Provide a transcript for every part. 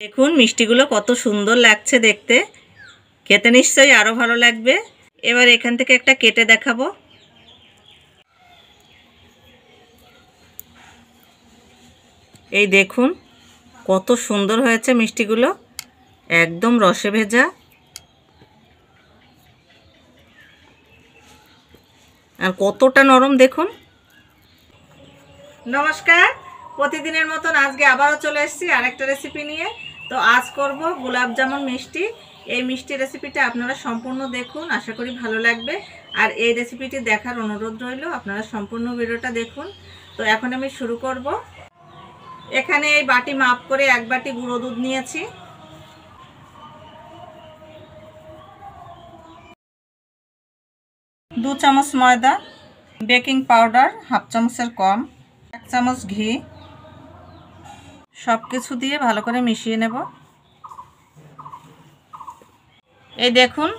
দেখুন, মিষ্টিগুলো কত সুন্দর লাগছে দেখতে। খেতে নিশ্চয়ই আরও ভালো লাগবে। এবার এখান থেকে একটা কেটে দেখাবো। এই দেখুন, কত সুন্দর হয়েছে মিষ্টিগুলো। একদম রসে ভেজা। আর কতটা নরম দেখুন। নমস্কার। প্রতিদিনের মতন আজকে আবারও চলে এসেছি আরেকটা রেসিপি নিয়ে। তো আজ করব গোলাপ জামুন মিষ্টি। এই মিষ্টি রেসিপিটা আপনারা সম্পূর্ণ দেখুন, আশা করি ভালো লাগবে। আর এই রেসিপিটি দেখার অনুরোধ রইল, আপনারা সম্পূর্ণ ভিডিওটা দেখুন। তো এখন আমি শুরু করব। এখানে এই বাটি মাপ করে এক বাটি গুঁড়ো দুধ নিয়েছি। দু চামচ ময়দা, বেকিং পাউডার, হাফ চামচের কম, এক চামচ ঘি সব কিছু দিয়ে ভালো করে মিশিয়ে নেব। এই দেখুন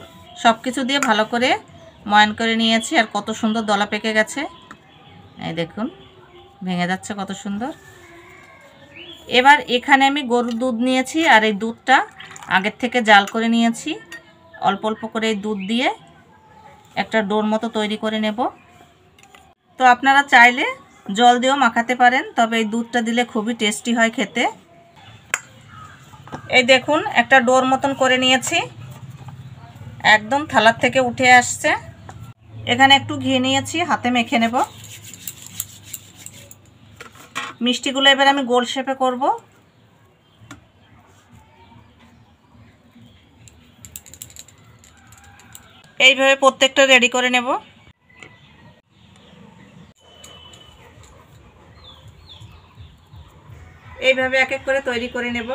সব কিছু দিয়ে ভালো করে ময়ান করে নিয়েছি, আর কত সুন্দর দলা পেকে গেছে। এই দেখুন, ভেঙে যাচ্ছে কত সুন্দর। এবার এখানে আমি গরুর দুধ নিয়েছি, আর এই দুধটা আগের থেকে জাল করে নিয়েছি। অল্প অল্প করে এই দুধ দিয়ে একটা ডোর মতো তৈরি করে নেব। তো আপনারা চাইলে জল দিয়েও মাখাতে পারেন, তবে এই দুধটা দিলে খুবই টেস্টি হয় খেতে। এই দেখুন, একটা ডোর মতন করে নিয়েছি। একদম থালার থেকে উঠে আসছে। এখানে একটু ঘি নিয়েছি, হাতে মেখে নেব। মিষ্টিগুলো এবার আমি গোল শেপে করব। এইভাবে প্রত্যেকটা রেডি করে নেব। এইভাবে এক এক করে তৈরি করে নেব।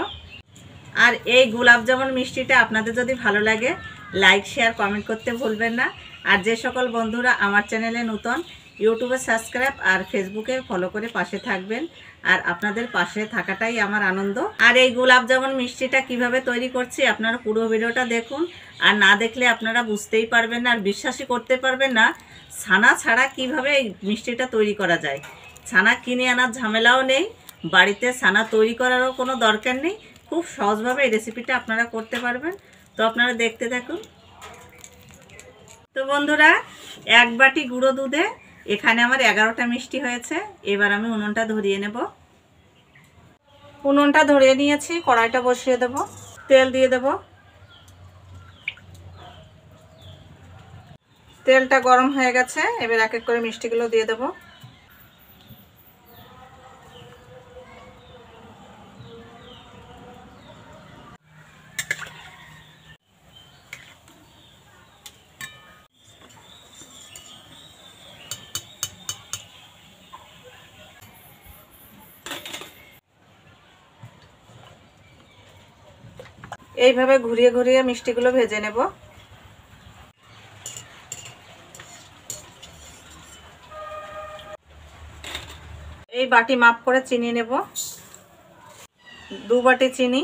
আর এই গোলাপ জামুন মিষ্টিটা আপনাদের যদি ভালো লাগে লাইক শেয়ার কমেন্ট করতে ভুলবেন না। আর যে সকল বন্ধুরা আমার চ্যানেলে নতুন, ইউটিউবে সাবস্ক্রাইব আর ফেসবুকে ফলো করে পাশে থাকবেন। আর আপনাদের পাশে থাকাটাই আমার আনন্দ। আর এই গোলাপ জামুন মিষ্টিটা কীভাবে তৈরি করছি আপনারা পুরো ভিডিওটা দেখুন। আর না দেখলে আপনারা বুঝতেই পারবেন না আর বিশ্বাসই করতে পারবেন না ছানা ছাড়া কীভাবে এই মিষ্টিটা তৈরি করা যায়। ছানা কিনে আনার ঝামেলাও নেই। বাড়িতে ছানা তৈরি করারও কোনো দরকার নেই। খুব সহজভাবে এই রেসিপিটা আপনারা করতে পারবেন। তো আপনারা দেখতে থাকুন। তো বন্ধুরা, এক বাটি গুঁড়ো দুধে এখানে আমার এগারোটা মিষ্টি হয়েছে। এবার আমি উনুনটা ধরিয়ে নেব। উনুনটা ধরিয়ে নিয়েছি, কড়াইটা বসিয়ে দেব, তেল দিয়ে দেব। তেলটা গরম হয়ে গেছে, এবার এক এক করে মিষ্টিগুলো দিয়ে দেবো। এইভাবে ঘুরিয়ে ঘুরিয়ে মিষ্টিগুলো ভেজে নেব। এই বাটি মাপ করে চিনি নেব। দু বাটি চিনি।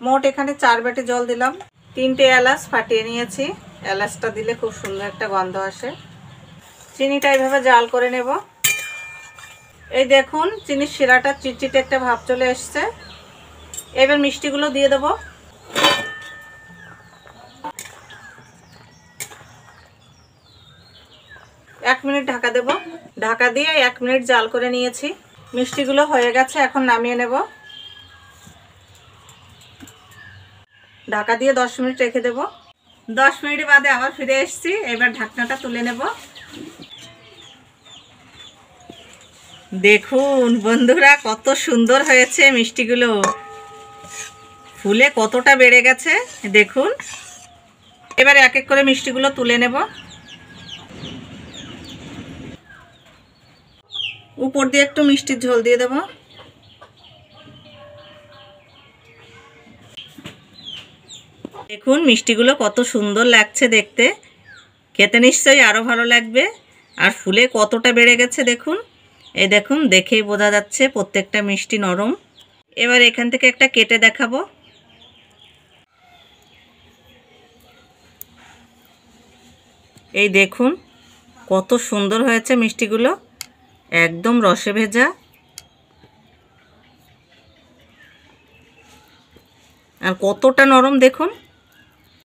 মোট এখানে চার বাটি জল দিলাম। তিনটে এলাচ ফাটিয়ে নিয়েছি। এলাচটা দিলে খুব সুন্দর একটা গন্ধ আসে। চিনিটা এইভাবে জাল করে নেব। এই দেখুন, চিনির শিরাটা চিটচিটে একটা ভাব চলে এসছে। এবার মিষ্টিগুলো দিয়ে দেব। এক মিনিট ঢাকা দেব। ঢাকা দিয়ে এক মিনিট জাল করে নিয়েছি। মিষ্টিগুলো হয়ে গেছে, এখন নামিয়ে নেব। ঢাকা দিয়ে দশ মিনিট রেখে দেব। দশ মিনিট বাদে আবার ফিরে এসছি। এবার ঢাকনাটা তুলে নেব। দেখুন, বন্ধুরা, কত সুন্দর হয়েছে মিষ্টিগুলো। ফুলে কতটা বেড়ে গেছে, দেখুন। এবার এক এক করে মিষ্টিগুলো তুলে নেব। উপর দিয়ে একটু মিষ্টির ঝোল দিয়ে দেব। দেখুন, মিষ্টিগুলো কত সুন্দর লাগছে দেখতে। খেতে নিশ্চয়ই আরও ভালো লাগবে। আর ফুলে কতটা বেড়ে গেছে, দেখুন। এই দেখুন, দেখেই বোঝা যাচ্ছে প্রত্যেকটা মিষ্টি নরম। এবার এখান থেকে একটা কেটে দেখাবো। এই দেখুন, কত সুন্দর হয়েছে মিষ্টিগুলো। একদম রসে ভেজা। আর কতটা নরম দেখুন।